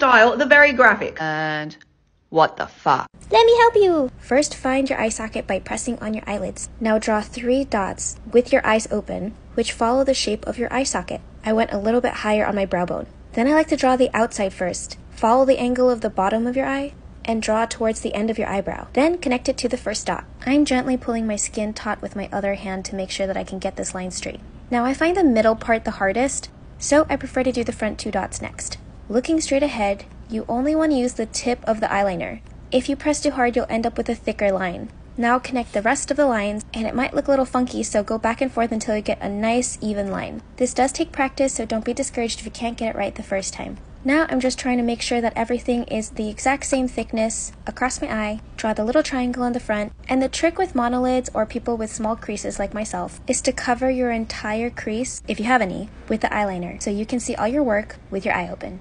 style, the very graphic. And what the fuck? Let me help you! First, find your eye socket by pressing on your eyelids. Now draw three dots with your eyes open, which follow the shape of your eye socket. I went a little bit higher on my brow bone. Then I like to draw the outside first. Follow the angle of the bottom of your eye and draw towards the end of your eyebrow. Then connect it to the first dot. I'm gently pulling my skin taut with my other hand to make sure that I can get this line straight. Now I find the middle part the hardest, so I prefer to do the front two dots next. Looking straight ahead, you only want to use the tip of the eyeliner. If you press too hard, you'll end up with a thicker line. Now connect the rest of the lines, and it might look a little funky, so go back and forth until you get a nice even line. This does take practice, so don't be discouraged if you can't get it right the first time. Now I'm just trying to make sure that everything is the exact same thickness across my eye, draw the little triangle on the front, and the trick with monolids or people with small creases like myself is to cover your entire crease, if you have any, with the eyeliner so you can see all your work with your eye open.